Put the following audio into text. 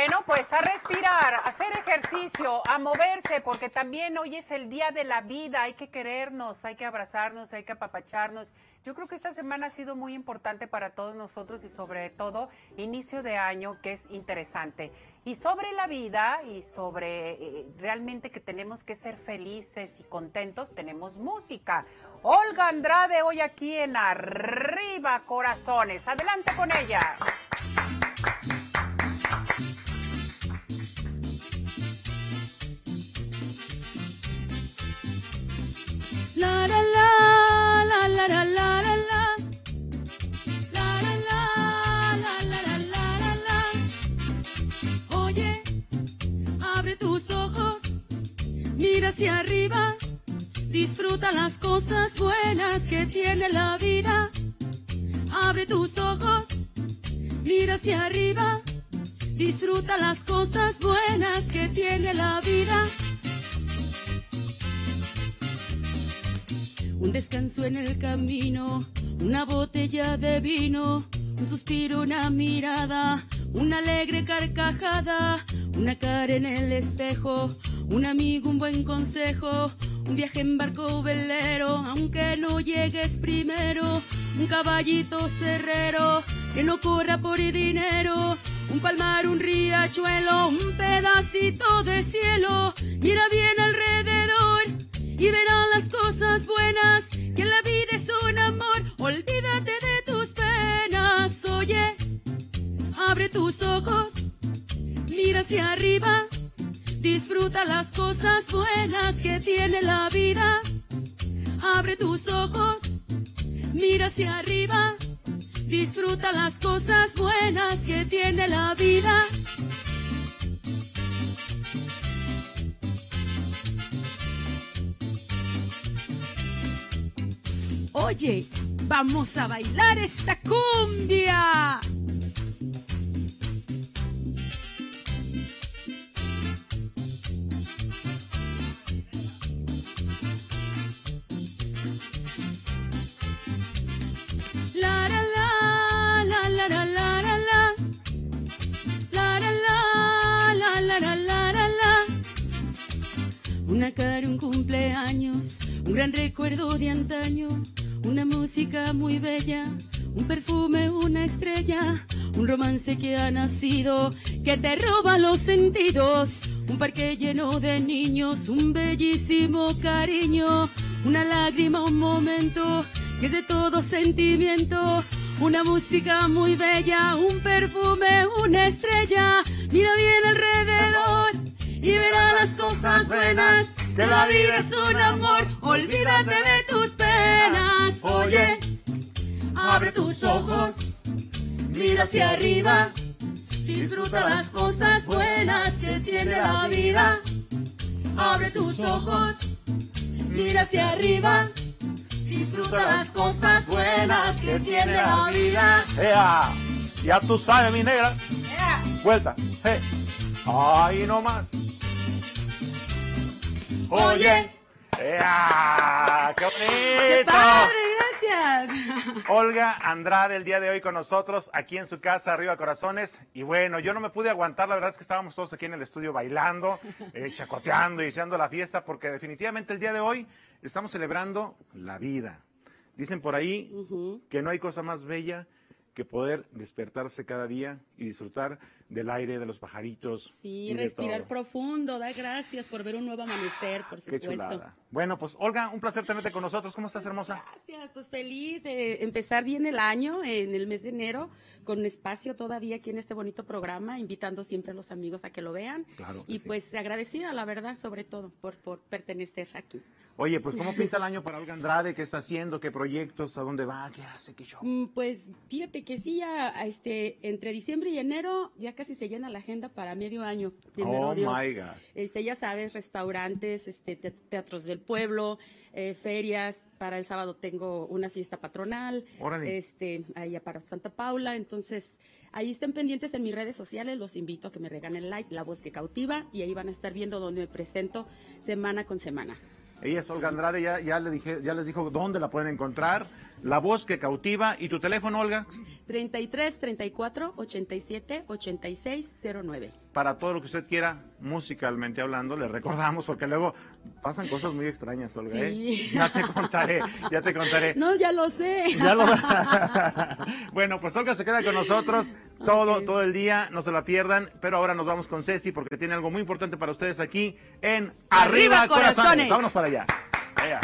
Bueno, pues a respirar, a hacer ejercicio, a moverse, porque también hoy es el día de la vida, hay que querernos, hay que abrazarnos, hay que apapacharnos. Yo creo que esta semana ha sido muy importante para todos nosotros y sobre todo inicio de año que es interesante. Y sobre la vida y sobre eh, realmente que tenemos que ser felices y contentos, tenemos música. Olga Andrade hoy aquí en Arriba Corazones. Adelante con ella. La la la la la la la la la. La la la la la la la. Oye, abre tus ojos, mira hacia arriba, disfruta las cosas buenas que tiene la vida. Abre tus ojos, mira hacia arriba, disfruta las cosas buenas que tiene la vida. Un descanso en el camino, una botella de vino, un suspiro, una mirada, una alegre carcajada, una cara en el espejo, un amigo, un buen consejo, un viaje en barco velero, aunque no llegues primero, un caballito cerrero que no corra por dinero, un palmar, un riachuelo, un pedacito de cielo, mira bien alrededor buenas, que la vida es un amor, olvídate de tus penas, oye, abre tus ojos, mira hacia arriba, disfruta las cosas buenas que tiene la vida, abre tus ojos, mira hacia arriba, disfruta las cosas buenas que tiene la vida. Oye, vamos a bailar esta cumbia. Una cara, un cumpleaños, un gran recuerdo de antaño una música muy bella, un perfume, una estrella, un romance que ha nacido, que te roba los sentidos, un parque lleno de niños, un bellísimo cariño, una lágrima, un momento, que es de todo sentimiento, una música muy bella, un perfume, una estrella, mira bien alrededor y verás las cosas buenas, que la vida es un amor, olvídate de Oye, abre tus ojos, mira hacia arriba, disfruta las cosas buenas que tiene la vida. Abre tus ojos, mira hacia arriba, disfruta las cosas buenas que tiene la vida. ¡Ea! Ya tú sabes, mi negra. Vuelta. Hey. Ahí nomás. Oye, ¡Ea! ¡Qué ¡Qué bonito! padre! Gracias. Olga Andrade el día de hoy con nosotros aquí en su casa, Arriba Corazones. Y bueno, yo no me pude aguantar, la verdad es que estábamos todos aquí en el estudio bailando, eh, chacoteando y echando la fiesta, porque definitivamente el día de hoy estamos celebrando la vida. Dicen por ahí que no hay cosa más bella que poder despertarse cada día y disfrutar del aire, de los pajaritos. Sí, y respirar profundo, da gracias por ver un nuevo amanecer, por Qué supuesto. chulada. Bueno, pues Olga, un placer tenerte con nosotros. ¿Cómo estás, hermosa? Gracias, pues feliz de empezar bien el año, en el mes de enero, con espacio todavía aquí en este bonito programa, invitando siempre a los amigos a que lo vean. Claro que y sí. pues agradecida, la verdad, sobre todo, por, por pertenecer aquí. Oye, pues ¿cómo pinta el año para Olga Andrade? ¿Qué está haciendo? ¿Qué proyectos? ¿A dónde va? ¿Qué hace? ¿Qué show? Mm, Pues fíjate que sí, ya, este, entre diciembre y enero ya casi se llena la agenda para medio año. Primero Oh, Dios. my God. Este, ya sabes, restaurantes, este, te- teatros del pueblo, eh, ferias. Para el sábado tengo una fiesta patronal, Órale. este, allá para Santa Paula. Entonces, ahí estén pendientes en mis redes sociales. Los invito a que me regalen like, la voz que cautiva, y ahí van a estar viendo donde me presento semana con semana. Ella es Olga Andrade, ya, ya, le dije, ya les dijo dónde la pueden encontrar. La voz que cautiva. ¿Y tu teléfono, Olga? 33 34 87 86 09. Para todo lo que usted quiera, musicalmente hablando, le recordamos, porque luego pasan cosas muy extrañas, Olga. ¿eh? Sí. Ya te contaré, ya te contaré. No, ya lo sé. Ya lo- bueno, pues Olga se queda con nosotros todo, todo el día, no se la pierdan, pero ahora nos vamos con Ceci porque tiene algo muy importante para ustedes aquí en Arriba, Arriba, Corazones. Corazones. Vámonos para allá. Allá.